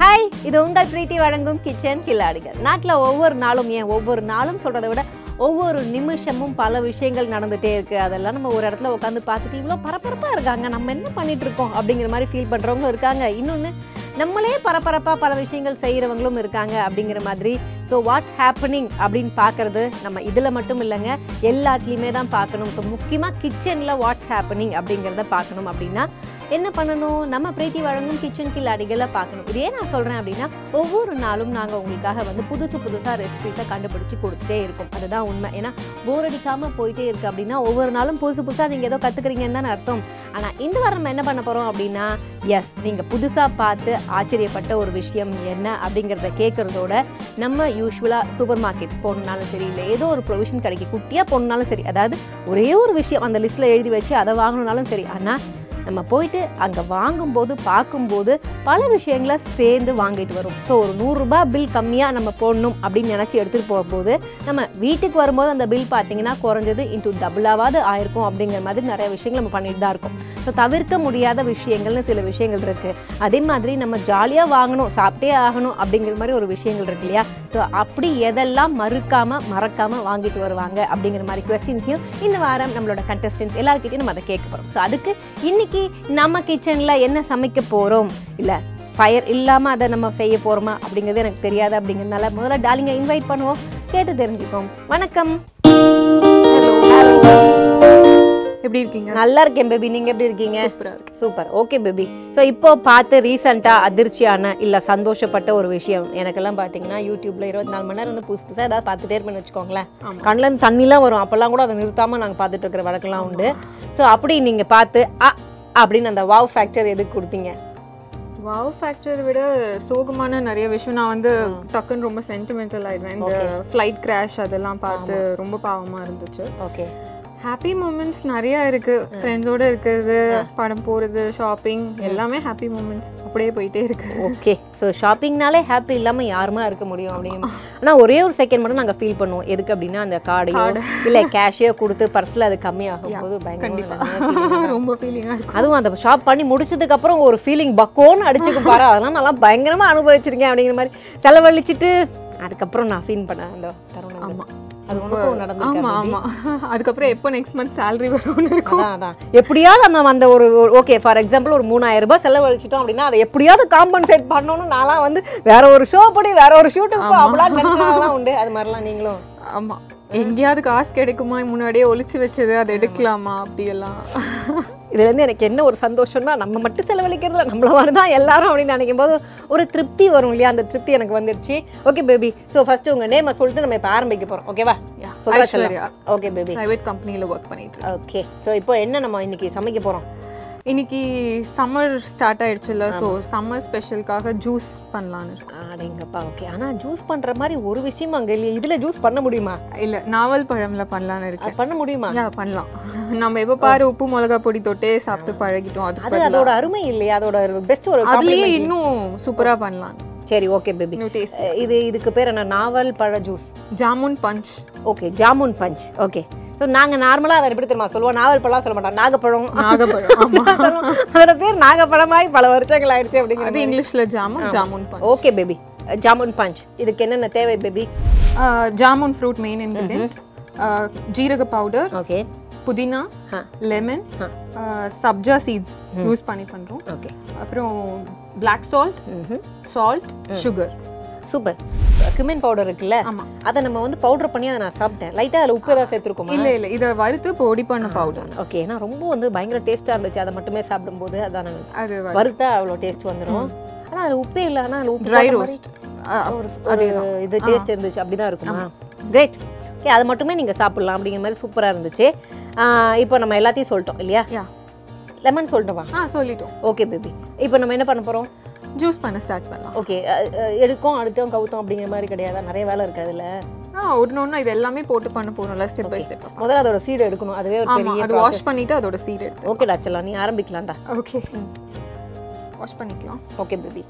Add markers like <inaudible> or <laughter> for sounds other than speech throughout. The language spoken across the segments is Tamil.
ஹாய் இது உங்கள் பிரீத்தி வழங்கும் கிச்சன் கில்லாடிகள். நாட்டில் ஒவ்வொரு நாளும் ஏன் ஒவ்வொரு நாளும் சொல்கிறத விட ஒவ்வொரு நிமிஷமும் பல விஷயங்கள் நடந்துகிட்டே இருக்குது அதெல்லாம் நம்ம ஒரு இடத்துல உட்காந்து பார்த்துட்டு இவ்வளோ பரபரப்பாக இருக்காங்க. நம்ம என்ன பண்ணிகிட்டு இருக்கோம் அப்படிங்கிற மாதிரி ஃபீல் பண்ணுறவங்களும் இருக்காங்க. இன்னொன்று நம்மளே பரபரப்பாக பல விஷயங்கள் செய்கிறவங்களும் இருக்காங்க அப்படிங்கிற மாதிரி. ஸோ வாட்ஸ் ஹேப்பனிங் அப்படின்னு பார்க்குறது நம்ம இதில் மட்டும் இல்லைங்க. எல்லாத்துலேயுமே தான் பார்க்கணும். ஸோ முக்கியமாக கிச்சனில் வாட்ஸ் ஹேப்பனிங் அப்படிங்கிறத பார்க்கணும் அப்படின்னா என்ன பண்ணணும்? நம்ம பிரீத்தி வழங்கும் கிச்சன் கில்லாடிகளை பார்க்கணும். இதே நான் சொல்கிறேன் அப்படின்னா ஒவ்வொரு நாளும் நாங்கள் உங்களுக்காக வந்து புதுசு புதுசாக ரெசிபிஸை கண்டுபிடிச்சி கொடுத்துட்டே இருக்கோம். அதுதான் உண்மை. ஏன்னா போர் அடிக்காமல் போயிட்டே இருக்குது அப்படின்னா ஒவ்வொரு நாளும் புதுசு புதுசாக நீங்கள் ஏதோ கற்றுக்குறீங்கன்னு தான் அர்த்தம். ஆனால் இந்த வாரம் நம்ம என்ன பண்ண போகிறோம் அப்படின்னா எஸ் நீங்கள் புதுசாக பார்த்து ஆச்சரியப்பட்ட ஒரு விஷயம் என்ன அப்படிங்கிறத கேட்குறதோட நம்ம யூஸ்வலாக சூப்பர் மார்க்கெட்ஸ் போகணுனாலும் சரி இல்லை ஏதோ ஒரு ப்ரொவிஷன் கடைக்கு குட்டியாக போகணுனாலும் சரி அதாவது ஒரே ஒரு விஷயம் அந்த லிஸ்ட்டில் எழுதி வச்சு அதை வாங்கணுனாலும் சரி. ஆனால் நம்ம போயிட்டு அங்கே வாங்கும்போது பார்க்கும்போது பல விஷயங்களை சேர்ந்து வாங்கிட்டு வரும். ஸோ ஒரு நூறுரூபா பில் கம்மியாக நம்ம போடணும் அப்படின்னு நினச்சி எடுத்துகிட்டு போகும்போது நம்ம வீட்டுக்கு வரும்போது அந்த பில் பார்த்தீங்கன்னா குறைஞ்சது இன்ட்டு டபுளாவது ஆயிருக்கும் அப்படிங்கிற மாதிரி நிறைய விஷயங்கள் நம்ம பண்ணிட்டு தான் இருக்கோம். ஸோ தவிர்க்க முடியாத விஷயங்கள்னு சில விஷயங்கள் இருக்குது அதே மாதிரி நம்ம ஜாலியாக வாங்கணும் சாப்பிட்டே ஆகணும் அப்படிங்கிற மாதிரி ஒரு விஷயங்கள் இருக்கு இல்லையா? ஸோ அப்படி எதெல்லாம் மறுக்காமல் மறக்காமல் வாங்கிட்டு வருவாங்க அப்படிங்கிற மாதிரி கொஸ்டின்ஸையும் இந்த வாரம் நம்மளோட கண்டஸ்டன்ஸ் எல்லாருக்கிட்டையும் நம்ம அதை கேட்க போகிறோம் ஸோ அதுக்கு இன்னைக்கு நம்ம கிச்சனில் என்ன சமைக்க போகிறோம் இல்லை ஃபயர் இல்லாமல் அதை நம்ம செய்ய போகிறோமா அப்படிங்கிறது எனக்கு தெரியாது அப்படிங்கிறதுனால முதல்ல டாலிங்க இன்வைட் பண்ணுவோம். கேட்டு தெரிஞ்சுப்போம். வணக்கம். எப்படி இருக்கீங்க? நல்லா இருக்கேன் பேபி நீங்கள் எப்படி இருக்கீங்க? சூப்பரா ஓகே பேபி ஸோ இப்போ பார்த்து ரீசெண்டாக அதிர்ச்சியான இல்லை சந்தோஷப்பட்ட ஒரு விஷயம். எனக்கெல்லாம் பார்த்தீங்கன்னா யூடியூப்ல இருபத்தி நாலு மணி நேரம் வந்து புதுசு புதுசாக ஏதாவது பார்த்துட்டே இருப்பேன்னு வச்சுக்கோங்களேன். கண்ணுல தண்ணிலாம் வரும். அப்போல்லாம் கூட அதை நிறுத்தாமல் நாங்கள் பார்த்துட்டு இருக்கிற வழக்கெல்லாம் உண்டு. ஸோ அப்படி நீங்கள் பார்த்து அப்படின்னு அந்த வாவ் ஃபேக்டர் எதுக்கு கொடுத்தீங்க? வாவ் ஃபேக்டர் விட சோகமான நிறைய விஷயம். நான் வந்து டக்குன்னு ரொம்ப சென்டிமெண்டல் ஆயிடுவேன். இந்த ஃப்ளைட் கிராஷ் அதெல்லாம் பார்த்து ரொம்ப பாவமா இருந்துச்சு. ஓகே ஹாப்பி மூமெண்ட்ஸ் நிறைய இருக்கு. ஃப்ரெண்ட்ஸோட இருக்கிறது படம் போறது ஷாப்பிங் எல்லாமே ஹாப்பி மூமெண்ட்ஸ் அப்படியே போயிட்டே இருக்கு. ஓகே ஸோ ஷாப்பிங்னாலே ஹாப்பி இல்லாமல் யாருமா இருக்க முடியும் அப்படிங்க ஆனால் ஒரே ஒரு செகண்ட் மட்டும் நாங்கள் ஃபீல் பண்ணுவோம். எதுக்கு அப்படின்னா அந்த கார்டையோ இல்லை கேஷையோ கொடுத்து பர்ஸில் அது கம்மியாகும் போது கண்டிப்பா. ரொம்ப ஃபீலிங்கா இருக்கும். அதுவும் அந்த ஷாப் பண்ணி முடிச்சதுக்கு அப்புறம் ஒரு ஃபீலிங் பக்கோன்னு அடிச்சுக்கு பாரு. அதெல்லாம் நல்லா பயங்கரமா அனுபவிச்சிருக்கேன் அப்படிங்கிற மாதிரி செலவழிச்சிட்டு அதுக்கப்புறம் நான் ஃபீல் பண்ணேன் அந்த தருணம் ஆமா. அது உனக்கும் நடந்திருக்கு ஆமா ஆமா. <laughs> அதுக்கப்புறம் எப்போ நெக்ஸ்ட் மந்த் salary வரும்னு இருக்கும். அதான். எப்படியாவது அந்த அந்த ஒரு ஓகே ஃபார் எக்ஸாம்பிள் ஒரு மூணாயிரம் ரூபாய் செலவழிச்சிட்டோம் அப்படின்னா அதை எப்படியாவது காம்பன்சேட் பண்ணணும்னு நான்லாம் வந்து வேற ஒரு ஷோ படி வேற ஒரு ஷூட்டுக்கு அப்படிலாம் <laughs> நினைச்சதெல்லாம் உண்டு. அது மாதிரிலாம் நீங்களும் ஆமா. எங்கேயாவது காசு கிடைக்குமா? முன்னாடியே ஒளிச்சு வச்சது அதை எடுக்கலாமா? அப்படியெல்லாம். இதுல இருந்து எனக்கு என்ன ஒரு சந்தோஷம்னா நம்ம மட்டும் செலவழிக்கிறதுல நம்மள மாதிரி தான் எல்லாரும் அப்படின்னு நினைக்கும் போது ஒரு திருப்தி வரும் இல்லையா? அந்த திருப்தி எனக்கு வந்துருச்சு. ஓகே பேபி ஸோ ஃபர்ஸ்ட் உங்க நேமை சொல்லிட்டு நம்ம இப்போ ஆரம்பிக்க போறோம். ஓகேவா ஐஸ்வர்யா. ஓகே பேபி பிரைவேட் கம்பெனியில் ஒர்க் பண்ணிட்டு. ஓகே ஸோ இப்போ என்ன நம்ம இன்னைக்கு சமைக்க போறோம்? இன்னைக்கு சம்மர் ஸ்டார்ட் ஆயிடுச்சுல்ல ஸோ சம்மர் ஸ்பெஷலுக்காக ஜூஸ் பண்ணலான்னு இருக்கேன். அடேங்கப்பா ஓகே ஆனா ஜூஸ் பண்ற மாதிரி ஒரு விஷயம் அங்க இல்லையே. இதுல ஜூஸ் பண்ண முடியுமா? இல்ல நாவல் பழம்ல பண்ணலான்னு இருக்கேன். அது பண்ண முடியுமா? பண்ணலாம். நம்ம எப்ப பாரு உப்பு மிளகா பொடி தொட்டே சாப்பிட்டு பழகிட்டோம் அது அது அதோட அருமை இல்லையா அதோட பெஸ்ட் ஒரு அதுலயே. இன்னும் சூப்பரா பண்ணலாம். சரி ஓகே பேபி இது இதுக்கு பேர் என்ன? நாவல் பழ juice jamun punch. Okay jamun punch. Okay so நாங்கள் நார்மலாக அதை எப்படி தெரியுமா சொல்லுவோம்? நாவல் பழம் சொல்ல மாட்டோம். நாகப்பழம். நாகப்பழம். <laughs> அதோட பேர் நாகப்பழமாய் பல வருஷங்கள் ஆயிடுச்சு அப்படிங்கிற அது இங்கிலீஷ்ல jamun jamun punch. Okay baby jamun punch. இதுக்கு என்னென்ன தேவை baby jamun fruit main ingredient ஜீரக பவுடர் ஓகே புதினா. லெமன் சப்ஜா சீட்ஸ் யூஸ் பண்ணி பண்றோம். ஓகே. அப்புறம் black salt. Salt sugar super cumin powder இருக்குல்ல? ஆமா. அதை நம்ம வந்து பவுடர் பண்ணி அதை நான் சாப்பிட்டேன். லைட்டாக அதில் உப்பு ஏதாவது சேர்த்துருக்கோமா? இல்ல இல்ல. இத வறுத்து பொடி பண்ண பவுடர் ஓகே ஏன்னா ரொம்ப வந்து பயங்கர டேஸ்ட்டாக இருந்துச்சு. அதை மட்டுமே சாப்பிடும்போது அதான் அது வறுத்தா. அவ்வளோ டேஸ்ட் வந்துடும் ஆனால் அது உப்பே இல்லை. ஆனால் அதில் உப்பு ட்ரை ரோஸ்ட் ஒரு இது டேஸ்ட் இருந்துச்சு. அப்படிதான் இருக்குமா? கிரேட் ஓகே அது மட்டுமே நீங்கள் சாப்பிடலாம் அப்படிங்கிற மாதிரி சூப்பராக இருந்துச்சு. இப்போ நம்ம எல்லாத்தையும் சொல்லிட்டோம் இல்லையா? லெமன் சொல்லிட்டோமா ஆ சொல்லிட்டோம். ஓகே பேபி இப்போ நம்ம என்ன பண்ண போகிறோம் ஜூஸ் பண்ண ஸ்டார்ட் பண்ணலாம். ஓகே எடுக்கும் அடுத்தோம் கவுத்தோம் அப்படிங்கிற மாதிரி கிடையாதா. நிறைய வேலை இருக்கு அதில். ஆ ஒன்று ஒன்று இது எல்லாமே போட்டு பண்ண போறோம்ல ஸ்டெப் பை ஸ்டெப் முதல்ல அதோட சீடு எடுக்கணும். அதுவே ஒரு பெரிய அது வாஷ் பண்ணிட்டு அதோட சீட் எடுத்து ஓகேடா செல்லாம் நீ ஆரம்பிக்கலாம்டா. ஓகே வாஷ் பண்ணிக்கலாம். ஓகே பேபி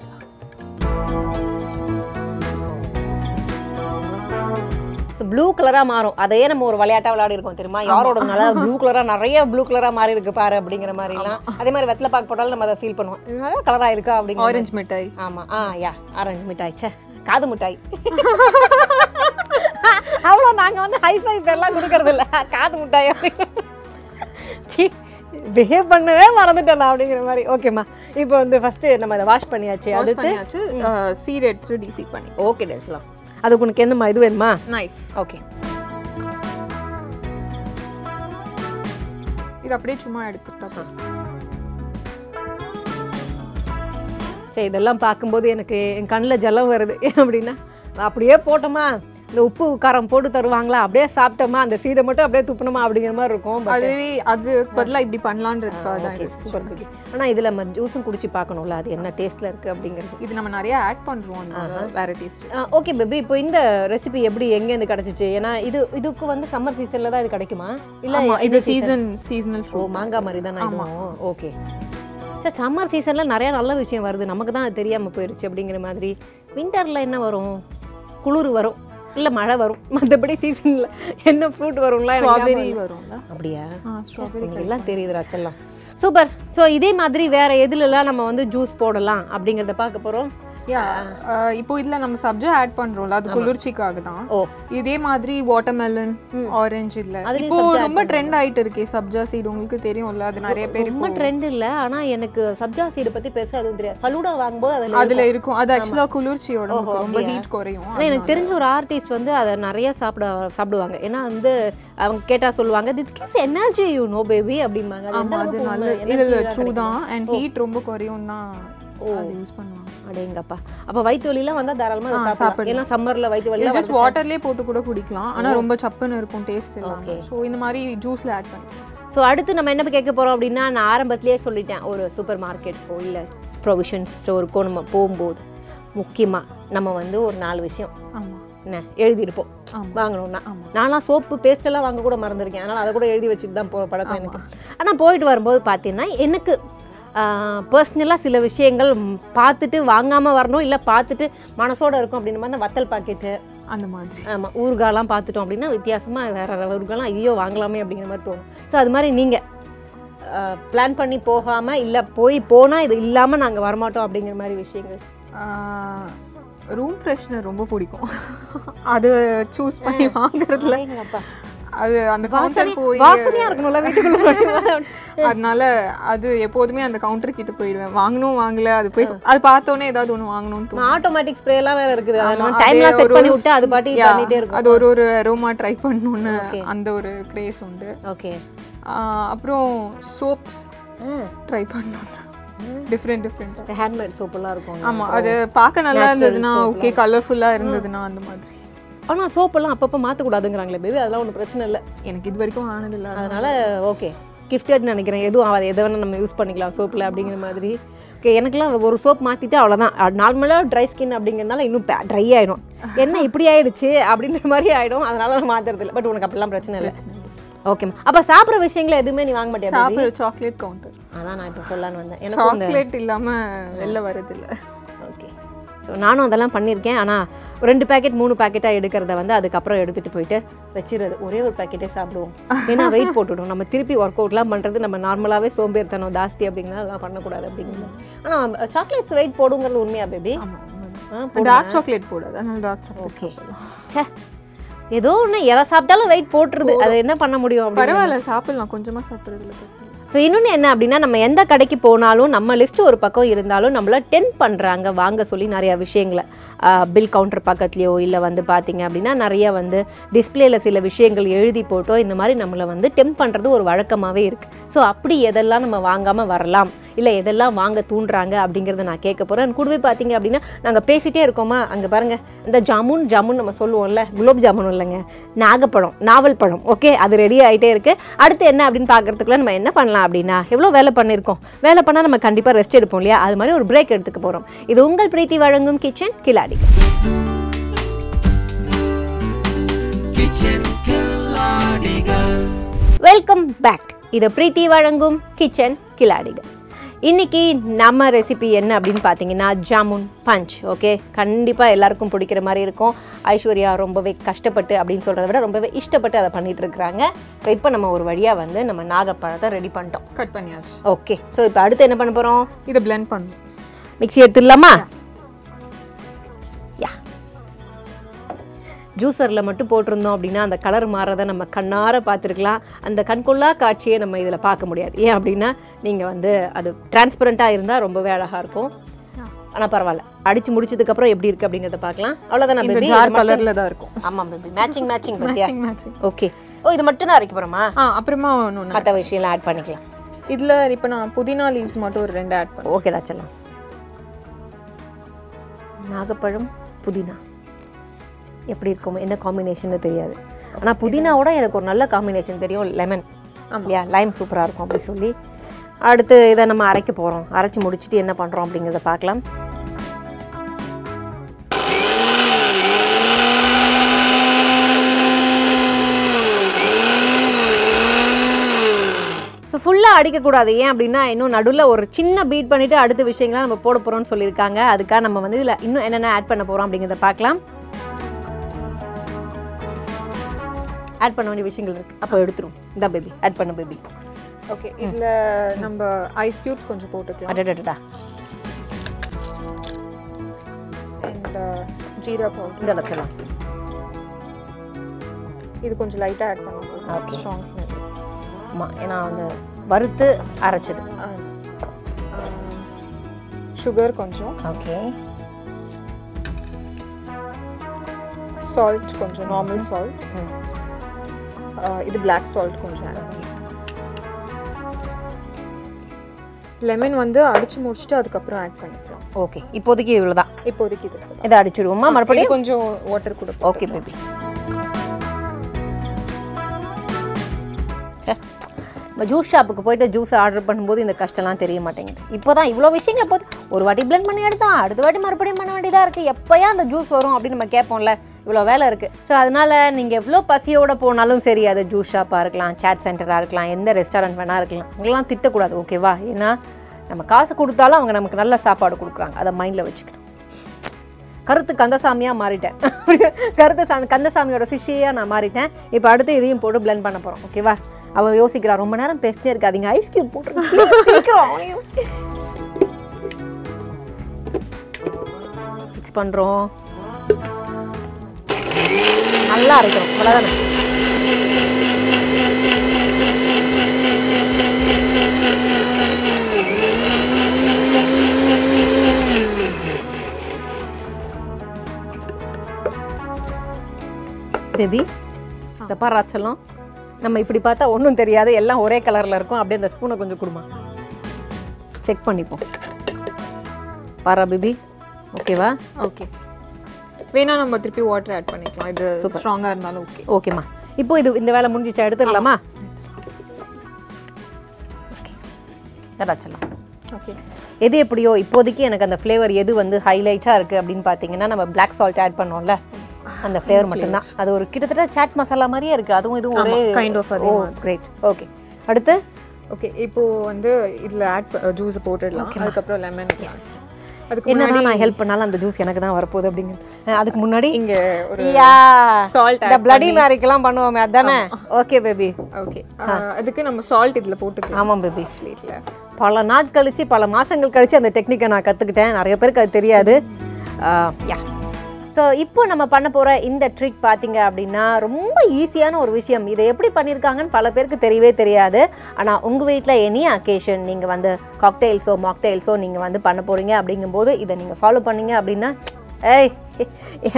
ப்ளூ கலரா மாறும். அதையே நம்ம ஒரு விளையாட்டா விளையாடி இருக்கோம் தெரியுமா? யாரோட நல்லா ப்ளூ கலரா நிறைய ப்ளூ கலரா மாறி இருக்கு பாரு அப்படிங்கிற மாதிரிலாம். அதே மாதிரி வெத்தலை பாக்கு போட்டாலும் நம்ம அதை ஃபீல் பண்ணுவோம். நல்லா கலரா இருக்கா? அப்படிங்கிற மாதிரி. ஆரஞ்சு மிட்டாய். ஆமா. ஆ யா ஆரஞ்சு மிட்டாய். ச்சே காது மிட்டாய். <laughs> அவ்வளோ நாங்க வந்து ஹைஃபை பேர்லாம் கொடுக்கறது இல்ல. காது மிட்டாய் சி பிஹேவ் பண்ணவே மறந்துட்டேன் அப்படிங்கிற மாதிரி. ஓகேம்மா இப்போ வந்து ஃபர்ஸ்ட் நம்ம அதை வாஷ் பண்ணியாச்சு. அடுத்து? சீட் எடுத்துட்டு டிசி பண்ணி ஓகே டேஸ்லாம் அதுக்கு உனக்கு என்னம்மா இது வேணுமா? நைஃப் ஓகே இது அப்படியே சும்மா எடுத்துட்டா சரி இதெல்லாம் பார்க்கும்போது எனக்கு என் கண்ணில் ஜலம் வருது. அப்படின்னா நான் அப்படியே போட்டோமா? இந்த உப்பு காரம் போட்டு தருவாங்களா? அப்படியே சாப்பிட்டோமா? அந்த சீடை மட்டும் அப்படியே துப்புனோமா அப்படிங்கிற மாதிரி இருக்கும் அதுவே அது பதிலா இப்படி இது. சூப்பர் பேபி ஆனால் இதில் நம்ம ஜூஸும் குடிச்சு பார்க்கணும்ல? அது என்ன டேஸ்ட்டில் இருக்குது அப்படிங்கிறது. இது நம்ம நிறைய ஆட் அதனால வேற டேஸ்ட் ஓகே பேபி இப்போ இந்த ரெசிபி எப்படி எங்கேருந்து கிடச்சிச்சு? ஏன்னா இது இதுக்கு வந்து சம்மர் சீசனில் தான் இது கிடைக்குமா? இல்லை இது சீசன் சீசனல் ஓ மாங்காய் மாதிரி தானே ஓகே சார் சம்மர் சீசனில் நிறைய நல்ல விஷயம் வருது. நமக்கு தான் அது தெரியாமல் போயிடுச்சு அப்படிங்கிற மாதிரி. விண்டரில் என்ன வரும்? குளிர் வரும். இல்லை மழை வரும். மற்றபடி சீசனில் என்ன ஃப்ரூட் வரும்லாம் ஸ்ட்ராபெரி. வரும்ல? அப்படியா? எல்லாம் தெரியுது ரச்செல்லாம். சூப்பர் ஸோ இதே மாதிரி வேற எதுலலாம் நம்ம வந்து ஜூஸ் போடலாம் அப்படிங்கிறத பார்க்க போகிறோம் யா இப்போ இதுல நம்ம சப்ஜா ஆட் பண்றோம்ல அது குளிர்ச்சிக்காக தான் இதே மாதிரி வாட்டர்மெலன் ஆரஞ்சு இல்ல. இப்போ ரொம்ப ட்ரெண்ட் ஆயிட்டு இருக்கே சப்ஜா சீட் உங்களுக்கு தெரியும்ல அது நிறைய பேர் ரொம்ப ட்ரெண்ட் இல்லை ஆனால் எனக்கு சப்ஜா சீடு பற்றி பெருசாக அதுவும் தெரியாது. ஃபலூடா வாங்கும்போது அதில் அதுல இருக்கும். அது ஆக்சுவலா குளிர்ச்சியோட ரொம்ப? ஹீட் குறையும். ஆனால் எனக்கு தெரிஞ்ச ஒரு ஆர்டிஸ்ட் வந்து அதை நிறைய சாப்பிட சாப்பிடுவாங்க. ஏன்னா வந்து அவங்க கேட்டா சொல்லுவாங்க this gives energy you know baby அப்படிம்பாங்க. அது நல்ல? இல்ல ட்ரூ? தான் அண்ட் ஹீட் ரொம்ப குறையும் தான் அது யூஸ் பண்ணுவாங்க. அடேங்கப்பா. அப்ப வயிற்று வலிலாம் வந்தா தாராளமா அதை ஆ, சாப்பிடலாம். ஏன்னா சம்மர்ல வயிற்று வலி ஜஸ்ட் வாட்டர்லயே போட்டு கூட குடிக்கலாம். ஆனா ரொம்ப சப்புன்னு இருக்கும் டேஸ்ட் இல்லாம. சோ இந்த மாதிரி ஜூஸ்ல ஆட் பண்ணி ஸோ அடுத்து நம்ம என்ன கேட்க போறோம் அப்படின்னா நான் ஆரம்பத்திலேயே சொல்லிட்டேன் ஒரு சூப்பர் மார்க்கெட்டுக்கோ இல்லை ப்ரொவிஷன் ஸ்டோருக்கோ நம்ம போகும்போது. முக்கியமா நம்ம வந்து ஒரு நாலு விஷயம். ஆமா. என்ன? எழுதியிருப்போம். வாங்கணும்னா. நான்லாம் சோப்பு பேஸ்ட் எல்லாம் வாங்க கூட மறந்துருக்கேன். அதனால அதை கூட எழுதி வச்சுட்டு தான் போகிற பழக்கம் எனக்கு. ஆனா போயிட்டு வரும்போது பார்த்தீங்கன்னா எனக்கு பர்சனலாக சில விஷயங்கள் பார்த்துட்டு வாங்காம வரணும் இல்லை பார்த்துட்டு மனசோட இருக்கும் அப்படின்னு மாதிரி அந்த வத்தல் பாக்கெட்டு அந்த மாதிரி. ஆமாம் ஊறுகாலாம் பார்த்துட்டோம் அப்படின்னா வித்தியாசமாக வேற வேற ஊறுகாலாம் ஐயோ வாங்கலாமே அப்படிங்கிற மாதிரி தோணும். ஸோ அது மாதிரி நீங்கள் பிளான் பண்ணி போகாமல் இல்லை போய் போனால் இது இல்லாமல் நாங்கள் வரமாட்டோம் அப்படிங்கிற மாதிரி விஷயங்கள். ரூம் ஃப்ரெஷ்னர் ரொம்ப பிடிக்கும். அது சூஸ் பண்ணி வாங்குறதுல. அது அந்த கவுண்டர் போய் வாசனையா இருக்கணும்ல வீட்டுக்குள்ள அதனால அது எப்போதுமே அந்த கவுண்டர் கிட்ட போயிடுவேன். வாங்கணும் வாங்கல அது போய் அது பார்த்தோன்னே ஏதாவது ஒன்று வாங்கணும்னு தோணும். ஆட்டோமேட்டிக் ஸ்ப்ரே எல்லாம் வேற இருக்குது. டைம்லாம் செட் பண்ணி விட்டு அது பாட்டி பண்ணிட்டே இருக்கும். அது ஒரு ஒரு அரோமா ட்ரை பண்ணணும்னு. அந்த ஒரு கிரேஸ் உண்டு. ஓகே அப்புறம் சோப்ஸ் ட்ரை பண்ணணும். டிஃப்ரெண்ட் டிஃப்ரெண்ட் ஹேண்ட்மேட் சோப்பெல்லாம் இருக்கும். ஆமா அது பார்க்க நல்லா இருந்ததுன்னா ஓகே கலர்ஃபுல்லா இருந்ததுன்னா அந்த மாதிரி. ஆனா சோப்பெல்லாம் அப்பப்போ மாற்றக்கூடாதுங்கிறாங்களே பேபி அதெல்லாம் ஒன்றும் பிரச்சனை இல்லை. எனக்கு இது வரைக்கும் ஆனதில்ல அதனால ஓகே கிஃப்டட் நினைக்கிறேன். எதுவும் ஆகாது. எதை வேணால் நம்ம யூஸ் பண்ணிக்கலாம் சோப்பில் அப்படிங்கிற மாதிரி. ஓகே எனக்குலாம் ஒரு சோப் மாற்றிட்டு அவ்வளோதான் நார்மலாக ட்ரை ஸ்கின் அப்படிங்கிறதுனால இன்னும் ட்ரை ஆகிடும் என்ன இப்படி ஆயிடுச்சு அப்படின்ற மாதிரி ஆகிடும் அதனால நான் மாற்றுறது இல்லை. பட் உனக்கு அப்படிலாம் பிரச்சனை இல்லை. ஓகேம்மா அப்போ சாப்பிட்ற விஷயங்கள் எதுவுமே நீ வாங்க baby? சாப்பிட்ற சாக்லேட் கவுண்டர் அதான் நான் இப்போ சொல்லலான்னு வந்தேன். எனக்கும் இந்த சாக்லேட் இல்லாம வெளில வரதில்ல ஸோ நானும் அதெல்லாம் பண்ணியிருக்கேன். ஆனால் ரெண்டு பேக்கெட் மூணு பேக்கெட்டாக எடுக்கிறத வந்து அதுக்கப்புறம் எடுத்துகிட்டு போயிட்டு வச்சிடுறது ஒரே ஒரு பேக்கெட்டே சாப்பிடுவோம். ஏன்னா வெயிட் போட்டுடும் நம்ம திருப்பி ஒர்க் அவுட்லாம் பண்ணுறது நம்ம நார்மலாகவே சோம்பேறித்தனம் ஜாஸ்தி அப்படிங்கிறத அதெல்லாம் பண்ணக்கூடாது அப்படிங்கிறது. ஆனால் சாக்லேட்ஸ் வெயிட் போடுங்கிறது உண்மையா பேபி டார்க் சாக்லேட் போடாது. அதனால டார்க் சாக்லேட் சாப்பிடலாம். ஏதோ ஒன்று எதை சாப்பிட்டாலும் வெயிட் போட்டுருது. அது என்ன பண்ண முடியும் பரவாயில்ல சாப்பிடலாம். கொஞ்சமா சாப்பிட்றதுல. ஸோ இன்னொன்று என்ன அப்படின்னா நம்ம எந்த கடைக்கு போனாலும் நம்ம லிஸ்ட் ஒரு பக்கம் இருந்தாலும் நம்மளை டென் பண்ணுறாங்க வாங்க சொல்லி நிறையா விஷயங்களை. பில் கவுண்டர் பக்கத்துலையோ இல்லை வந்து பார்த்தீங்க அப்படின்னா நிறைய வந்து டிஸ்பிளேல சில விஷயங்கள் எழுதி போட்டோ இந்த மாதிரி நம்மளை வந்து டெம்ப் பண்ணுறது ஒரு வழக்கமாகவே இருக்குது ஸோ அப்படி எதெல்லாம் நம்ம வாங்காமல் வரலாம்? இல்லை எதெல்லாம் வாங்க தூண்டுறாங்க அப்படிங்கிறத நான் கேட்க போகிறேன் கூடவே பார்த்தீங்க அப்படின்னா நாங்கள் பேசிகிட்டே இருக்கோமா? அங்கே பாருங்கள் இந்த ஜாமுன் ஜாமுன் நம்ம சொல்லுவோம்ல. குலோப் ஜாமுன் இல்லைங்க. நாகப்பழம் நாவல் பழம். ஓகே அது ரெடி ஆகிட்டே இருக்குது அடுத்து என்ன அப்படின்னு பார்க்கறதுக்குள்ள நம்ம என்ன பண்ணலாம் அப்படின்னா எவ்வளோ வேலை பண்ணியிருக்கோம்? வேலை பண்ணால் நம்ம கண்டிப்பாக ரெஸ்ட் எடுப்போம் இல்லையா? அது மாதிரி ஒரு பிரேக் எடுத்துக்க போகிறோம் இது உங்கள் பிரீத்தி வழங்கும் கிச்சன் Killadigal வெல்கம் பேக் இது பிரீத்தி வழங்கும் கிச்சன் கிளாடிகள். இன்னைக்கு நம்ம ரெசிபி என்ன அப்படின்னு பார்த்தீங்கன்னா ஜாமுன் பஞ்ச் ஓகே கண்டிப்பாக எல்லாருக்கும் பிடிக்கிற மாதிரி இருக்கும். ஐஸ்வர்யா ரொம்பவே கஷ்டப்பட்டு அப்படின்னு சொல்கிறத விட ரொம்பவே இஷ்டப்பட்டு அதை பண்ணிட்டு இருக்கிறாங்க. ஸோ இப்போ நம்ம ஒரு வழியாக வந்து நம்ம நாகப்பழத்தை ரெடி பண்ணிட்டோம். கட் பண்ணியாச்சு. ஓகே ஸோ இப்போ அடுத்து என்ன பண்ண போகிறோம் இதை blend பண்ணணும் மிக்ஸி எடுத்துடலாமா? ஜூஸரில் மட்டும் போட்டிருந்தோம் அப்படின்னா அந்த கலர் மாறதை நம்ம கண்ணார பார்த்துருக்கலாம். அந்த கண்கொள்ளா காட்சியை நம்ம இதில் பார்க்க முடியாது. ஏன் அப்படின்னா நீங்கள் வந்து அது டிரான்ஸ்பரண்ட்டாக இருந்தால் ரொம்பவே அழகாக இருக்கும். ஆனால் பரவாயில்ல. அடிச்சு முடிச்சதுக்கப்புறம் எப்படி இருக்குது அப்படிங்கிறத பார்க்கலாம். அவ்வளோதான் பேபி ஜார் கலர்ல தான் இருக்கும். ஆமாம் baby matching matching matching matching okay oh இது மட்டும் தான் அரைக்க போகிறோமா ஆ அப்புறமா ஒன்று மற்ற விஷயம்லாம் ஆட் பண்ணிக்கலாம். இதுல இப்போ நான் புதினா லீவ்ஸ் மட்டும் ஒரு ரெண்டு ஆட் பண்ணேன் ஓகே வச்சிடலாம் நாகப்பழம் புதினா. எப்படி இருக்கும் என்ன காம்பினேஷன் தெரியாது. ஆனால் புதினாவோட எனக்கு ஒரு நல்ல காம்பினேஷன் தெரியும் லெமன் இல்லையா? லைம் சூப்பராக இருக்கும் அப்படி சொல்லி. அடுத்து இதை நம்ம அரைக்க போகிறோம் அரைச்சி முடிச்சுட்டு என்ன பண்ணுறோம் அப்படிங்கிறத பார்க்கலாம். ஸோ ஃபுல்லாக அடிக்கக்கூடாது. ஏன் அப்படின்னா இன்னும் நடுவில் ஒரு சின்ன பீட் பண்ணிவிட்டு அடுத்த விஷயங்கள்லாம் நம்ம போட போகிறோம்னு சொல்லியிருக்காங்க. அதுக்காக நம்ம வந்து இதில் இன்னும் என்னென்ன ஆட் பண்ண போகிறோம் அப்படிங்கிறத பார்க்கலாம். ஆட் பண்ண வேண்டிய விஷயங்கள் இருக்குது அப்போ எடுத்துரும். இந்த பேபி ஆட் பண்ண பேபி ஓகே இதுல நம்ம ஐஸ் கியூப்ஸ் கொஞ்சம் போட்டுக்கலாம். அடடடா அண்ட் ஜீரா பவுடர் இந்த வச்சலாம் இது கொஞ்சம் லைட்டா ஆட் பண்ணலாம். Okay. ஸ்ட்ராங் ஸ்மெல் ஆமாம் ஏன்னா வந்து வறுத்து அரைச்சது. சுகர் கொஞ்சம். ஓகே சால்ட் கொஞ்சம் நார்மல் சால்ட் இது பிளாக் சால்ட் கொஞ்சம் add பண்ணி லெமன் வந்து அடிச்சு முடிச்சுட்டு அதுக்கப்புறம் ஆட் பண்ணிக்கலாம். ஓகே இப்போதைக்கு இவ்வளோ தான் இப்போதைக்கு இது இதை அடிச்சிடுவோமா? மறுபடியும்? கொஞ்சம் வாட்டர் கூட ஓகே பேபி ஜூஸ் ஷாப்புக்கு போயிட்டு ஜூஸ் ஆர்டர் பண்ணும்போது இந்த கஷ்டம்லாம் தெரிய மாட்டேங்குது. இப்போ தான் இவ்வளோ விஷயங்களை போது ஒரு வாட்டி blend பண்ணி எடுத்தா அடுத்த வாட்டி மறுபடியும் பண்ண வேண்டியதாக இருக்குது எப்போயா அந்த ஜூஸ் வரும் அப்படின்னு நம்ம கேட்போம்ல இவ்வளோ வேலை இருக்குது ஸோ அதனால் நீங்கள் எவ்வளோ பசியோடு போனாலும் சரி அது ஜூஸ் ஷாப்பாக இருக்கலாம் சேட் சென்டராக இருக்கலாம் எந்த ரெஸ்டாரண்ட் வேணால் இருக்கலாம். அவங்களாம் திட்டக்கூடாது ஓகேவா ஏன்னா நம்ம காசு கொடுத்தாலும் அவங்க நமக்கு நல்ல சாப்பாடு கொடுக்குறாங்க. அதை மைண்டில் வச்சுக்கணும். கருத்து கந்தசாமியாக மாறிட்டேன். <laughs> கருத்து சா கந்தசாமியோட சிஷ்யாக நான் மாறிட்டேன். இப்போ அடுத்து இதையும் போட்டு பிளெண்ட் பண்ண போகிறோம் ஓகேவா அவள் யோசிக்கிறா ரொம்ப நேரம் பேசினே இருக்காதிங்க. ஐஸ் கியூப் போட்டு ஃபிக்ஸ் பண்ணுறோம் நல்லா இருக்கும் அவ்வளோதானே பேபி இந்த பாராச்சலாம் நம்ம இப்படி பார்த்தா ஒன்றும் தெரியாது. எல்லாம் ஒரே கலரில் இருக்கும். அப்படியே அந்த ஸ்பூனை கொஞ்சம் கொடுமா. செக் பண்ணிப்போம். பாரா பேபி? ஓகேவா ஓகே வேணா நம்ம திருப்பி வாட்டர் ஆட் பண்ணிக்கலாம். இது ஸ்ட்ராங்கா இருந்தாலும் ஓகே ஓகேம்மா இப்போ இது இந்த வேலை முடிஞ்சிச்சா எடுத்துடலாமா? ஓகே ஓகே எது எப்படியோ இப்போதைக்கு எனக்கு அந்த ஃப்ளேவர் எது வந்து ஹைலைட்டாக இருக்குது அப்படின்னு பார்த்தீங்கன்னா நம்ம Black சால்ட் ஆட் பண்ணோம்ல அந்த ஃப்ளேவர் மட்டும்தான். அது ஒரு கிட்டத்தட்ட சாட் மசாலா மாதிரியே இருக்குது அதுவும் இதுவும் ஒரே of அதே ஓ கிரேட் ஓகே அடுத்து? ஓகே இப்போ வந்து இதுல ஆட் ஜூஸ் போட்டுடலாம். அதுக்கப்புறம் லெமன் அதுக்கு என்னதான் நான் ஹெல்ப் பண்ணாலும் அந்த ஜூஸ் எனக்கு தான் வரப்போகுது அப்படிங்கிறது. அதுக்கு முன்னாடி இங்க ஒரு யா salt இந்த பிளடி மேரிக்கெல்லாம் பண்ணுவோமே அதானே? ஓகே பேபி ஓகே அதுக்கு நம்ம சால்ட் இதுல போட்டுக்கலாம். ஆமாம் பேபி பிளேட்ல பல நாட் கழிச்சு பல மாசங்கள் கழிச்சு அந்த டெக்னிக்கை நான் கற்றுக்கிட்டேன் நிறைய பேருக்கு அது தெரியாது. யா ஸோ இப்போ நம்ம பண்ண போகிற இந்த ட்ரிக் பார்த்தீங்க அப்படின்னா ரொம்ப ஈஸியான ஒரு விஷயம். இதை எப்படி பண்ணியிருக்காங்கன்னு பல பேருக்கு தெரியவே தெரியாது. ஆனால் உங்கள் வீட்டில் எனி அக்கேஷன் நீங்கள் வந்து காக்டெயில்ஸோ மாக்டெயில்ஸோ நீங்கள் வந்து பண்ண போகிறீங்க அப்படிங்கும்போது இதை நீங்கள் ஃபாலோ பண்ணீங்க அப்படின்னா ஏய்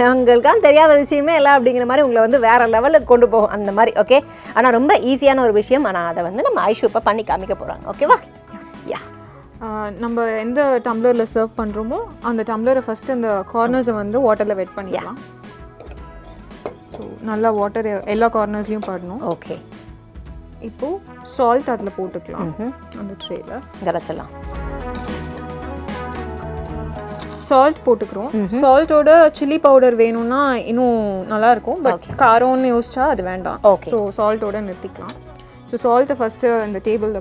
எங்களுக்கான் தெரியாத விஷயமே இல்லை அப்படிங்கிற மாதிரி உங்களை வந்து வேறு லெவலுக்கு கொண்டு போகும். அந்த மாதிரி ஓகே ஆனால் ரொம்ப ஈஸியான ஒரு விஷயம். ஆனால் அதை வந்து நம்ம ஐஷூப்பை பண்ணி காமிக்க போகிறாங்க ஓகேவா யா நம்ம எந்த டம்ளர்ல சர்வ் பண்றோமோ அந்த டம்ளரை ஃபர்ஸ்ட் அந்த கார்னர்ஸை வந்து வாட்டர்ல வெட் பண்ணிக்கலாம் ஸோ நல்லா வாட்டர் எல்லா கார்னர்ஸ்லயும் படணும். ஓகே இப்போ சால்ட் அதுல போட்டுக்கலாம். அந்த ட்ரேல கரைச்சலாம். சால்ட் போட்டுக்கிறோம். சால்ட்டோட சில்லி பவுடர் வேணும்னா இன்னும் நல்லா இருக்கும். பட் காரம்னு யோசிச்சா அது வேண்டாம். Okay. ஸோ சால்ட்டோட நிறுத்திக்கலாம். ஸோ சால்ட்டை ஃபஸ்ட்டு இந்த டேபிளில்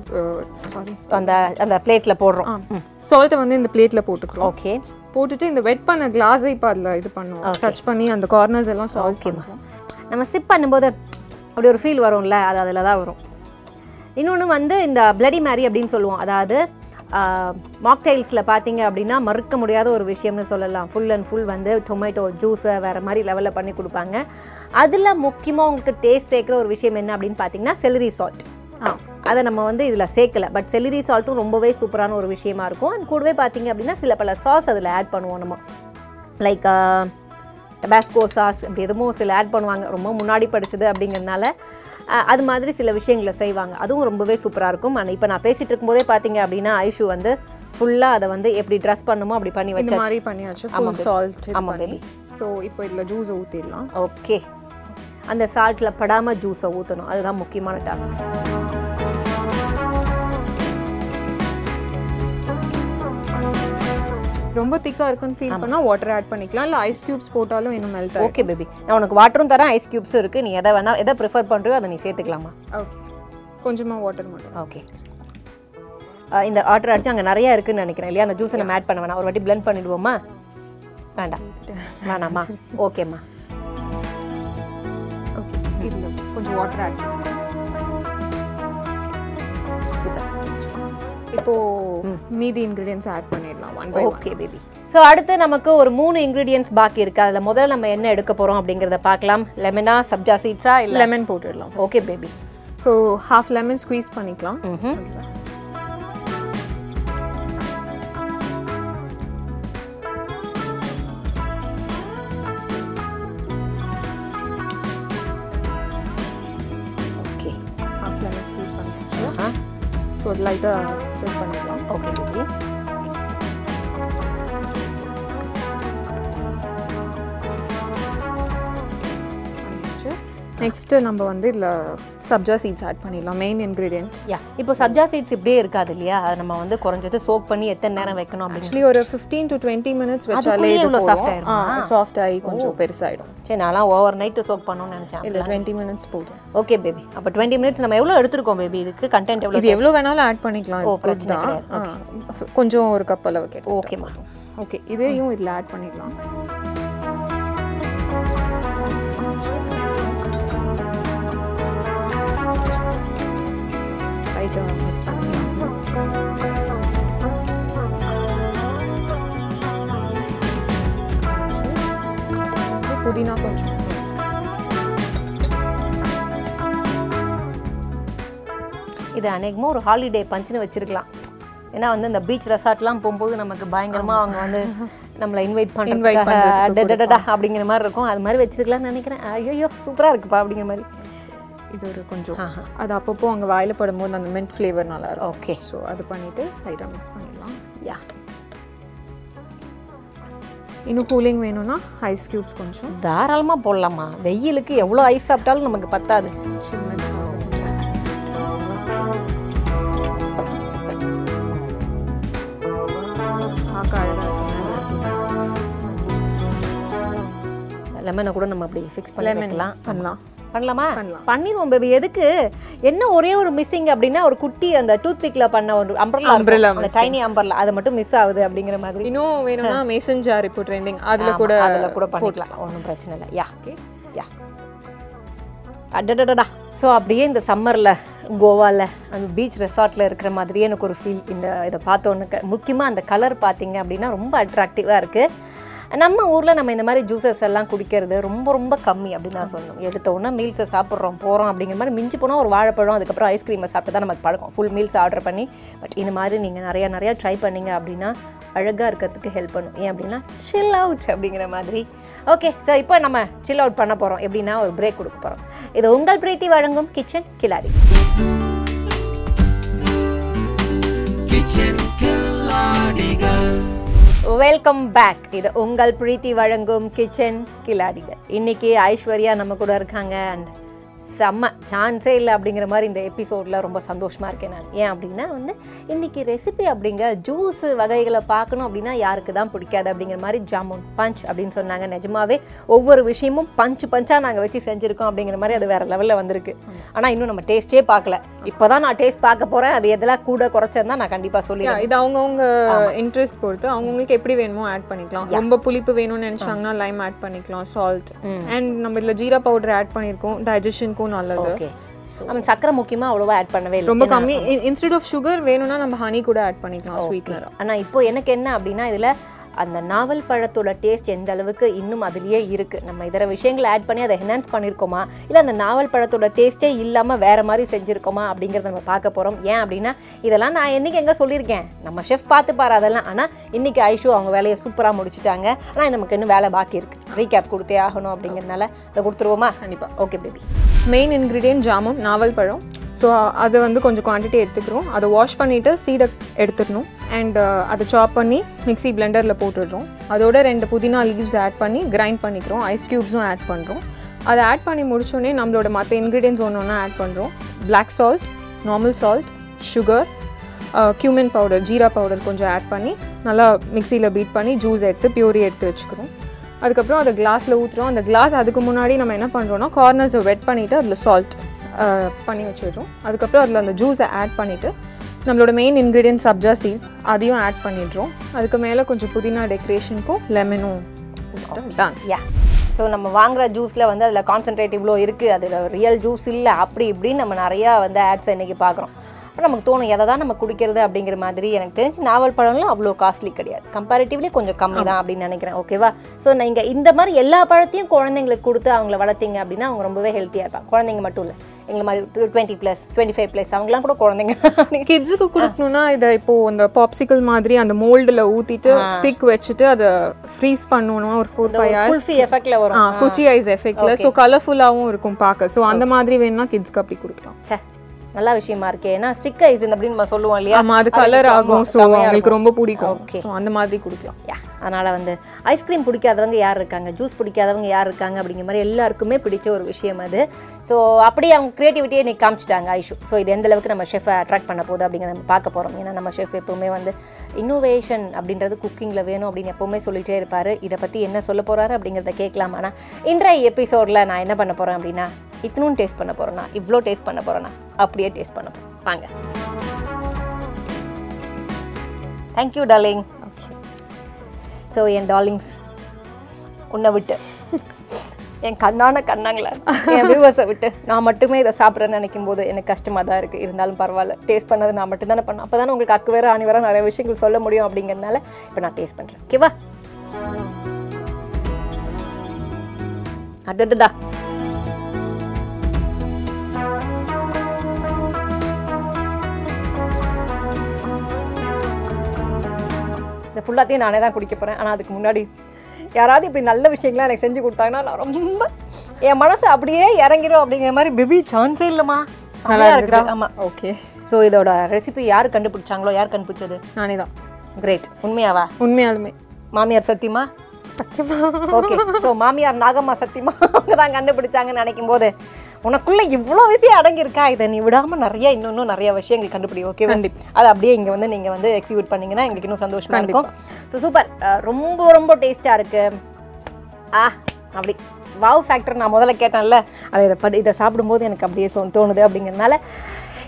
சாரி அந்த அந்த பிளேட்ல போடுறோம். சால்ட்டை வந்து இந்த பிளேட்டில் போட்டுக்கிறோம். ஓகே போட்டுட்டு இந்த வெட் பண்ண கிளாஸை இப்போ அதில் இது பண்ணுவோம். டச் பண்ணி அந்த கார்னர்ஸ் எல்லாம் சால்ட் பண்ணுவோம். நம்ம சிப் பண்ணும்போது அப்படி ஒரு ஃபீல் வரும்ல அது அதில் தான் வரும். இன்னொன்று வந்து இந்த பிளடி மேரி அப்படின்னு சொல்லுவோம். அதாவது மாக்டைல்ஸில் பார்த்தீங்க அப்படின்னா மறுக்க முடியாத ஒரு விஷயம்னு சொல்லலாம். ஃபுல் அண்ட் ஃபுல் வந்து டொமேட்டோ ஜூஸை வேறு மாதிரி லெவலில் பண்ணி கொடுப்பாங்க. அதில் முக்கியமாக உங்களுக்கு டேஸ்ட் சேர்க்குற ஒரு விஷயம் என்ன அப்படின்னு பார்த்தீங்கன்னா செலரி சால்ட் ஆ. அதை நம்ம வந்து இதில் சேர்க்கல. பட் செலரி சால்ட்டும் ரொம்பவே சூப்பரான ஒரு விஷயமா இருக்கும். அண்ட் கூடவே பார்த்தீங்க அப்படின்னா சில பல சாஸ் அதில் ஆட் பண்ணுவோம் நம்ம. லைக் டபாஸ்கோ சாஸ் அப்படி எதுவும் சில ஆட் பண்ணுவாங்க. ரொம்ப முன்னாடி படிச்சது அப்படிங்கிறதுனால அது மாதிரி சில விஷயங்களை செய்வாங்க. அதுவும் ரொம்பவே சூப்பராக இருக்கும். ஆனால் இப்போ நான் பேசிகிட்டு இருக்கும்போதே பார்த்தீங்க அப்படின்னா ஐஷு வந்து ஃபுல்லாக அதை வந்து எப்படி ட்ரெஸ் பண்ணுமோ அப்படி பண்ணி வச்சாச்சு. மாதிரி பண்ணியாச்சு. ஃபுல் சால்ட் ஆமா, பண்ணி. ஸோ இப்போ இதில் ஜூஸ் ஊற்றிடலாம் ஓகே அந்த சால்ட்டில் படாமல் ஜூஸை ஊற்றணும் அதுதான் முக்கியமான டாஸ்க் ரொம்ப திக்காக இருக்குன்னு ஃபீல் பண்ணால் வாட்டர் ஆட் பண்ணிக்கலாம். இல்லை ஐஸ் க்யூப்ஸ் போட்டாலும் இன்னும் மெல்ட் ஓகே பேபி நான் உனக்கு வாட்டரும் தரேன் ஐஸ் க்யூப்ஸும் இருக்குது நீ எதை வேணா எதை ப்ரிஃபர் பண்ணுறியோ அதை நீ சேர்த்துக்கலாமா? ஓகே கொஞ்சமாக வாட்டர் மட்டும். ஓகே இந்த ஆர்டர் அடிச்சு அங்கே நிறைய இருக்குன்னு நினைக்கிறேன் இல்லையா? அந்த ஜூஸை நம்ம ஆட் பண்ண வேணாம். ஒரு வாட்டி blend பண்ணிடுவோமா? வேண்டாம். வேணாமா? <laughs> ஓகேம்மா கொஞ்சம் வாட்டர் ஆட் சூப்பர் இப்போ மீதி இன்க்ரீடியன்ஸ் ஆட் பண்ணிடலாம் one by okay baby so அடுத்து நமக்கு ஒரு மூணு இன்க்ரீடியன்ஸ் பாக்கி இருக்கு. அதில் முதல்ல நம்ம என்ன எடுக்க போகிறோம் அப்படிங்கிறத பார்க்கலாம் லெமனா சப்ஜா சீட்ஸா இல்லை? லெமன் போட்டுடலாம் okay baby so half lemon squeeze பண்ணிக்கலாம். ஸோ அது நெக்ஸ்ட்டு நம்ம வந்து இதில் சப்ஜா சீட்ஸ் ஆட் பண்ணிடலாம் மெயின் இன்க்ரீடியன்ட் யா இப்போ சப்ஜா சீட்ஸ் இப்படியே இருக்காது இல்லையா? அதை நம்ம வந்து குறைஞ்சது சோக் பண்ணி எத்தனை நேரம் வைக்கணும் ஆக்சுவலி ஒரு ஃபிஃப்டீன் டு டுவெண்ட்டி மினிட்ஸ் வச்சாலே இவ்வளோ போதும். ஆயிருமா? சாஃப்ட் ஆகி கொஞ்சம் பெருசாயிடும். சரி நான்லாம் ஓவர் நைட்டு சோக் பண்ணணும்னு நினச்சேன் இல்லை டுவெண்ட்டி மினிட்ஸ் போதும். ஓகே பேபி அப்போ டுவெண்ட்டி மினிட்ஸ் நம்ம எவ்வளோ எடுத்திருக்கோம் பேபி இதுக்கு கண்டென்ட் எவ்வளோ இது எவ்வளோ வேணாலும் ஆட் பண்ணிக்கலாம் ஓ, பிரச்சனை கொஞ்சம் ஒரு கப் அளவு கேட்டு ஓகேம்மா ஓகே இதையும் இதில் ஆட் பண்ணிடலாம். புதினா கொஞ்சம். இது அநேகமாக ஒரு ஹாலிடே பஞ்சுன்னு வச்சிருக்கலாம். ஏன்னா வந்து இந்த பீச் ரெசார்ட்லாம் போகும்போது நமக்கு பயங்கரமா அவங்க வந்து நம்மளை இன்வைட் பண்ணுறதுக்காக அப்படிங்கிற மாதிரி இருக்கும். அது மாதிரி வச்சிருக்கலாம்னு நினைக்கிறேன். ஐயோ சூப்பரா இருக்குப்பா அப்படிங்கிற மாதிரி. இது ஒரு கொஞ்சம். அது அப்பப்போ அங்கே வாயில படும்போது அந்த மின்ட் ஃப்ளேவர் நல்லா இருக்கும். ஓகே ஸோ அது பண்ணிட்டு லைட்டாக மிக்ஸ் பண்ணிடலாம். யா இன்னும் கூலிங் வேணும்னா ஐஸ் க்யூப்ஸ் கொஞ்சம். தாராளமா போடலாமா? வெயிலுக்கு எவ்வளோ ஐஸ் சாப்பிட்டாலும் நமக்கு பத்தாது. லெமனை கூட நம்ம அப்படி ஃபிக்ஸ் பண்ணி பண்ணலாம் பண்ணலாமா. பண்ணலாம். பண்ணிடுவோம் பேபி எதுக்கு? என்ன ஒரே ஒரு மிஸ்ஸிங் அப்படின்னா ஒரு குட்டி அந்த டூத் பிக்ல பண்ண ஒரு அம்பர்லா Umbrella அந்த டைனி அம்பர்லா அது மட்டும் மிஸ் ஆகுது அப்படிங்கிற மாதிரி. இன்னும் வேணும்னா மேசன் ஜார் இப்போ ட்ரெண்டிங் அதில் கூட அதில் கூட பண்ணிக்கலாம். ஒன்றும் பிரச்சனை இல்லை. யா. யா. அடடடடா ஸோ அப்படியே இந்த சம்மரில் கோவாவில் அந்த பீச் ரெசார்ட்டில் இருக்கிற மாதிரியே எனக்கு ஒரு ஃபீல் இந்த இதை பார்த்தோன்னு முக்கியமாக அந்த கலர் பார்த்தீங்க அப்படின்னா ரொம்ப அட்ராக்டிவாக இருக்குது நம்ம ஊரில் நம்ம இந்த மாதிரி ஜூஸஸ் எல்லாம் குடிக்கிறது ரொம்ப ரொம்ப கம்மி அப்படின்னு நான் சொல்லணும். எடுத்த உடனே மீல்ஸை சாப்பிட்றோம் போகிறோம் அப்படிங்கிற மாதிரி மிஞ்சி போனால் ஒரு வாழைப்பழம் அதுக்கப்புறம் ஐஸ்கிரீமை சாப்பிட்டு தான் நமக்கு பழக்கம். ஃபுல் மீல்ஸ் ஆர்டர் பண்ணி பட் இந்த மாதிரி நீங்கள் நிறையா நிறையா ட்ரை பண்ணீங்க அப்படின்னா அழகாக இருக்கிறதுக்கு ஹெல்ப் பண்ணும். ஏன் அப்படின்னா சில் அவுட் அப்படிங்கிற மாதிரி. ஓகே ஸோ இப்போ நம்ம சில் அவுட் பண்ண போகிறோம் எப்படின்னா ஒரு பிரேக் கொடுக்க போகிறோம் இது உங்கள் பிரீத்தி வழங்கும் கிச்சன் கிளாரி கிச்சன் கில்லாடிகள். வெல்கம் பேக் இது உங்கள் பிரீத்தி வழங்கும் கிச்சன் கிலாடிகள் இன்னைக்கு ஐஸ்வர்யா நம்ம கூட இருக்காங்க. அண்ட் செம்ம சான்ஸே இல்லை அப்படிங்கிற மாதிரி இந்த எபிசோடில் ரொம்ப சந்தோஷமாக இருக்கேன் நான். ஏன் அப்படின்னா வந்து இன்னைக்கு ரெசிபி அப்படிங்க ஜூஸ் வகைகளை பார்க்கணும் அப்படின்னா யாருக்கு தான் பிடிக்காது அப்படிங்கிற மாதிரி ஜாமுன் பஞ்ச் அப்படின்னு சொன்னாங்க. நிஜமாவே ஒவ்வொரு விஷயமும் பஞ்ச் பஞ்சாக நாங்கள் வச்சு செஞ்சுருக்கோம் அப்படிங்கிற மாதிரி அது வேற லெவலில் வந்திருக்கு. ஆனால் இன்னும் நம்ம டேஸ்ட்டே பார்க்கல. இப்போ தான் நான் டேஸ்ட் பார்க்க போகிறேன் அது எதெல்லாம் கூட குறைச்சிருந்தா நான் கண்டிப்பாக சொல்லிடுறேன் இது அவங்கவுங்க இன்ட்ரெஸ்ட் பொறுத்து அவங்கவுங்களுக்கு எப்படி வேணுமோ ஆட் பண்ணிக்கலாம். ரொம்ப புளிப்பு வேணும்னு நினைச்சாங்கன்னா லைம் ஆட் பண்ணிக்கலாம் சால்ட் அண்ட் நம்ம இதுல ஜீரா பவுடர் ஆட் பண்ணியிருக்கோம். டைஜஷனுக்கும் நல்லது. ஓகே அவன் சக்கரை முக்கியமாக அவ்வளோவா ஆட் பண்ணவே இல்லை. ரொம்ப கம்மி. இன்ஸ்டெட் ஆஃப் சுகர் வேணும்னா நம்ம ஹனி கூட ஆட் பண்ணிக்கலாம் ஸ்வீட்னர் ஆனா இப்போ எனக்கு என்ன அப்படின்னா இதுல அந்த நாவல் பழத்தோட டேஸ்ட் எந்த அளவுக்கு இன்னும் அதுலேயே இருக்குது நம்ம இதர விஷயங்களை ஆட் பண்ணி அதை என்ஹான்ஸ் பண்ணியிருக்கோமா இல்லை அந்த நாவல் பழத்தோட டேஸ்ட்டே இல்லாமல் வேற மாதிரி செஞ்சுருக்கோமா? அப்படிங்கிறத நம்ம பார்க்க போகிறோம் ஏன் அப்படின்னா இதெல்லாம் நான் என்றைக்கு எங்கே சொல்லியிருக்கேன்? நம்ம ஷெஃப் பார்த்துப்பாரு அதெல்லாம். ஆனால் இன்னைக்கு ஐஷு அவங்க வேலையை சூப்பராக முடிச்சுட்டாங்க. ஆனால் நமக்கு இன்னும் வேலை பாக்கி இருக்குது ரீகேப் கொடுத்தே ஆகணும் அப்படிங்கறதுனால அதை கொடுத்துருவோமா? கண்டிப்பாக okay baby main ingredient jamun நாவல் பழம். ஸோ அதை வந்து கொஞ்சம் குவான்டிட்டி எடுத்துக்கிறோம். அதை வாஷ் பண்ணிவிட்டு சீடை எடுத்துடணும். அண்ட் uh, அதை சாப் பண்ணி மிக்ஸி பிளெண்டரில் போட்டுடுறோம். அதோட ரெண்டு புதினா லீவ்ஸ் ஆட் பண்ணி கிரைண்ட் பண்ணிக்கிறோம். ஐஸ் க்யூப்ஸும் ஆட் பண்ணுறோம் அதை ஆட் பண்ணி முடிச்சோடனே நம்மளோட மற்ற இன்க்ரீடியன்ஸ் ஒன்று ஒன்றா ஆட் பண்ணுறோம் black salt normal salt sugar cumin powder jeera powder கொஞ்சம் ஆட் பண்ணி நல்லா மிக்சியில் பீட் பண்ணி ஜூஸ் எடுத்து பியூரி எடுத்து வச்சுக்கிறோம். அதுக்கப்புறம் அதை கிளாஸில் ஊற்றுறோம் அந்த கிளாஸ் அதுக்கு முன்னாடி நம்ம என்ன பண்ணுறோன்னா கார்னர்ஸை வெட் பண்ணிவிட்டு அதில் சால்ட் பண்ணி வச்சிடுறோம் அதுக்கப்புறம் அதில் அந்த ஜூஸை ஆட் பண்ணிவிட்டு நம்மளோட மெயின் இன்க்ரீடியன்ட் சப்ஜா சீட் அதையும் ஆட் பண்ணிடுறோம். அதுக்கு மேலே கொஞ்சம் புதினா டெக்கரேஷனுக்கும் லெமனும் தான் யா ஸோ நம்ம வாங்குற ஜூஸில் வந்து அதில் கான்சென்ட்ரேட் இவ்வளோ இருக்குது அதில் ரியல் ஜூஸ் இல்லை. அப்படி இப்படின்னு நம்ம நிறையா வந்து ஆட்ஸ் இன்னைக்கு பார்க்குறோம். அப்போ நமக்கு தோணும் எதை தான் நம்ம குடிக்கிறது அப்படிங்கிற மாதிரி. எனக்கு தெரிஞ்சு நாவல் பழம்லாம் அவ்வளோ காஸ்ட்லி கிடையாது. கம்பேரிட்டிவ்லி கொஞ்சம் கம்மி தான் அப்படின்னு நினைக்கிறேன். ஓகேவா ஸோ நீங்கள் இந்த மாதிரி எல்லா பழத்தையும் குழந்தைங்களுக்கு கொடுத்து அவங்கள வளர்த்தீங்க அப்படின்னா அவங்க ரொம்பவே ஹெல்த்தியாக இருப்பாங்க. குழந்தைங்க மட்டும் இல்லை. எங்களை மாதிரி twenty plus twenty five plus அவங்களாம் கூட குழந்தைங்க. <laughs> கிட்ஸுக்கு கொடுக்கணும்னா இதை இப்போ அந்த பாப்சிக்கல் மாதிரி அந்த மோல்டில் ஊற்றிட்டு ஸ்டிக் வச்சுட்டு அதை ஃப்ரீஸ் பண்ணணும் ஒரு ஃபோர் ஃபைவ் ஹவர்ஸ் எஃபெக்ட்ல வரும். குச்சி ஐஸ் எஃபெக்ட்ல ஸோ கலர்ஃபுல்லாகவும் இருக்கும் பார்க்க. ஸோ அந்த மாதிரி வேணும்னா கிட்ஸ்க்கு அப்படி கொடுக்கலாம். ச்சே நல்ல விஷயமா இருக்கே. ஏன்னா ஸ்டிக் ஐஸ் அப்படின்னு நம்ம சொல்லுவோம் இல்லையா? ஆமா அது கலர் ஆகும். ஸோ அவங்களுக்கு. ரொம்ப பிடிக்கும். Okay. ஸோ அந்த மாதிரி கொடுக்கலாம். யா அதனால் வந்து ஐஸ்கிரீம் பிடிக்காதவங்க யார் இருக்காங்க? ஜூஸ் பிடிக்காதவங்க யார் இருக்காங்க? அப்படிங்கிற மாதிரி எல்லாருக்குமே பிடிச்ச ஒரு விஷயம் அது. ஸோ அப்படியே அவங்க க்ரியேட்டிவிட்டியை இன்னைக்கு காமிச்சிட்டாங்க ஐஷு. ஸோ இது எந்த அளவுக்கு நம்ம ஷெஃபை அட்ராக்ட் பண்ண போகுது அப்படிங்கிறத நம்ம பார்க்க போகிறோம் ஏன்னா நம்ம ஷெஃப் எப்போவுமே வந்து இன்னோவேஷன் அப்படின்றது குக்கிங்கில் வேணும் அப்படின்னு எப்போவுமே சொல்லிகிட்டே இருப்பார். இதை பற்றி என்ன சொல்ல போகிறாரு அப்படிங்கிறத கேட்கலாம். ஆனால் இன்றைய எபிசோடில் நான் என்ன பண்ண போகிறேன் அப்படின்னா இத்தனும் டேஸ்ட் பண்ண போகிறேன்னா இவ்வளோ டேஸ்ட் பண்ண போகிறேன்னா அப்படியே டேஸ்ட் பண்ண போகிறேன் வாங்க. தேங்க்யூ டார்லிங் ஸோ என் டார்லிங்ஸ் உன்னை விட்டு. என் கண்ணான கண்ணாங்களா என் வியூவர்ஸை விட்டு நான் மட்டுமே இதை சாப்பிட்றேன்னு நினைக்கும் போது எனக்கு கஷ்டமாக தான் இருக்குது இருந்தாலும் பரவாயில்ல. டேஸ்ட் பண்ணது நான் மட்டும் தானே பண்ணேன். அப்போ தானே உங்களுக்கு அக்கு வேற ஆணி வேற நிறைய விஷயங்கள் சொல்ல முடியும் அப்படிங்கிறதுனால இப்போ நான் டேஸ்ட் பண்ணுறேன் ஓகேவா அடடா இந்த ஃபுல்லாத்தையும் நானே தான் குடிக்க போகிறேன் ஆனால் அதுக்கு முன்னாடி யாராவது இப்படி நல்ல விஷயங்கள்லாம் எனக்கு செஞ்சு கொடுத்தாங்கன்னா நான் ரொம்ப என் மனசு அப்படியே இறங்கிடும் அப்படிங்கிற மாதிரி பேபி சான்ஸே இல்லைம்மா. நல்லா இருக்கிறா ஆமாம் ஓகே. ஸோ இதோட ரெசிபி யார் கண்டுபிடிச்சாங்களோ யார் கண்டுபிடிச்சது? நானே தான். கிரேட் உண்மையாவா? உண்மையாலுமே. மாமியார் சத்தியமா? ஓகே ஸோ மாமியார் நாகம்மா சத்தியமா அவங்க தான் கண்டுபிடிச்சாங்கன்னு நினைக்கும் போது உனக்குள்ள இவ்வளோ விஷயம் அடங்கியிருக்கா? இதை நீ விடாம நிறைய இன்னும் நிறைய விஷயங்கள் கண்டுபிடி ஓகே கண்டிப்பா. அது அப்படியே இங்க வந்து நீங்க வந்து எக்ஸிக்யூட் பண்ணீங்கன்னா எங்களுக்கு இன்னும் சந்தோஷமா இருக்கும். ஸோ சூப்பர் ரொம்ப ரொம்ப டேஸ்டா இருக்கு. ஆ அப்படி. வாவ் ஃபேக்டர் நான் முதல்ல கேட்டேன்ல. அதை இதை படி இதை சாப்பிடும்போது எனக்கு அப்படியே தோணுது அப்படிங்கிறதுனால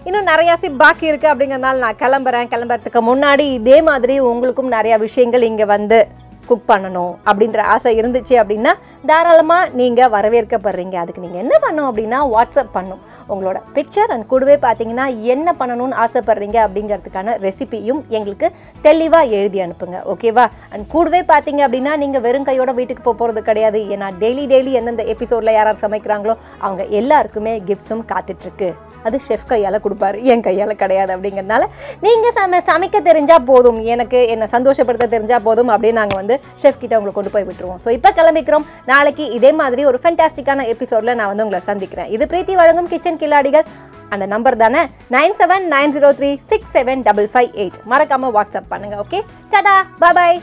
இன்னும் நிறையா சி பாக்கி இருக்குது அப்படிங்கிறதுனால நான் கிளம்புறேன். கிளம்புறதுக்கு முன்னாடி இதே மாதிரி உங்களுக்கும் நிறையா விஷயங்கள் இங்கே வந்து குக் பண்ணணும் அப்படின்ற ஆசை இருந்துச்சு அப்படின்னா தாராளமாக நீங்கள் வரவேற்கப்படுறீங்க. அதுக்கு நீங்கள் என்ன பண்ணும் அப்படின்னா வாட்ஸ்அப் பண்ணும். உங்களோட பிக்சர் அண்ட் கூடவே பார்த்தீங்கன்னா என்ன பண்ணணும்னு ஆசைப்படுறீங்க அப்படிங்கிறதுக்கான ரெசிபியும் எங்களுக்கு தெளிவாக எழுதி அனுப்புங்க. ஓகேவா அண்ட் கூடவே பார்த்தீங்க அப்படின்னா நீங்கள் வெறும் கையோட வீட்டுக்கு போக போகிறது கிடையாது. ஏன்னா டெய்லி டெய்லி எந்தெந்த எபிசோடில் யார் யார் சமைக்கிறாங்களோ அவங்க எல்லாருக்குமே கிஃப்ட்ஸும் காத்துட்ருக்கு. அது ஷெஃப் கையால் கொடுப்பாரு என் கையால் கிடையாது அப்படிங்கிறதுனால நீங்கள் சம சமைக்க தெரிஞ்சால் போதும். எனக்கு என்னை சந்தோஷப்படுத்த தெரிஞ்சால் போதும் அப்படின்னு நாங்கள் வந்து ஷெஃப் கிட்ட உங்களை கொண்டு போய் விட்டுருவோம். ஸோ இப்போ கிளம்பிக்கிறோம். நாளைக்கு இதே மாதிரி ஒரு ஃபென்டாஸ்டிக்கான எபிசோடில் நான் வந்து உங்களை சந்திக்கிறேன். இது பிரீத்தி வழங்கும் கிச்சன் கில்லாடிகள். அந்த நம்பர் தானே? Nine seven nine zero three six seven double five eight மறக்காமல் வாட்ஸ்அப் பண்ணுங்க ஓகே டாடா பாய்